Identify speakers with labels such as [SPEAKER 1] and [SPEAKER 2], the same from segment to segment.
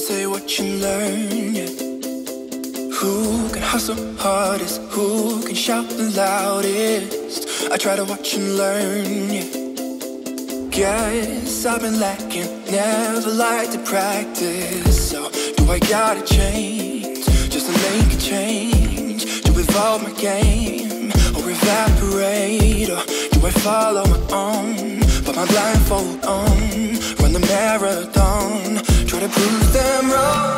[SPEAKER 1] say what you learn, yeah. Who can hustle hardest? Who can shout the loudest? I try to watch and learn, yeah. Guess I've been lacking, never like to practice. So, do I gotta change just to make a change? To evolve my game or evaporate? Or do I follow my own? Put my blindfold on, run the marathon, to prove them wrong.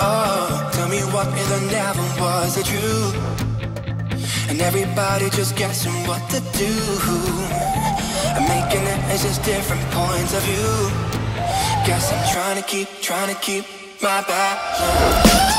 [SPEAKER 1] Oh, tell me what there never was a truth? And everybody just guessing what to do. I'm making it just different points of view. Guess I'm trying to keep, trying to keep my balance.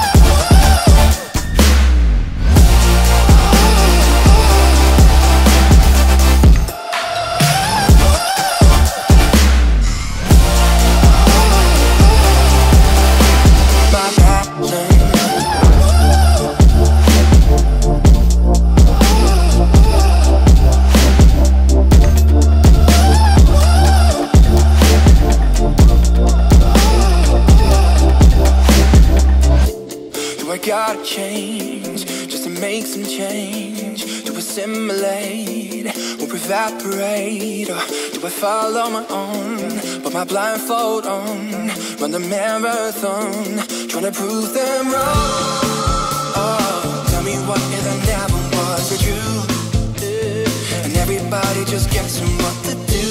[SPEAKER 1] Gotta change just to make some change? To assimilate or evaporate? Or do I follow my own? Put my blindfold on, run the marathon, trying to prove them wrong. Oh, tell me what if there never was a truth? And everybody just guessing what to do.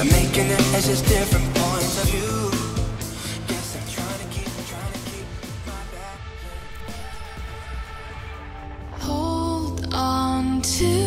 [SPEAKER 1] I'm making it as just different
[SPEAKER 2] to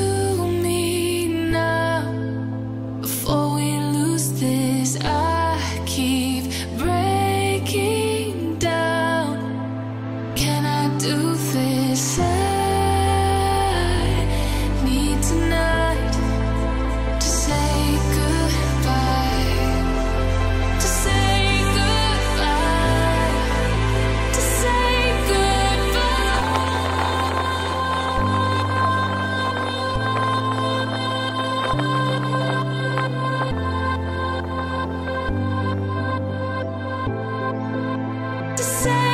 [SPEAKER 2] say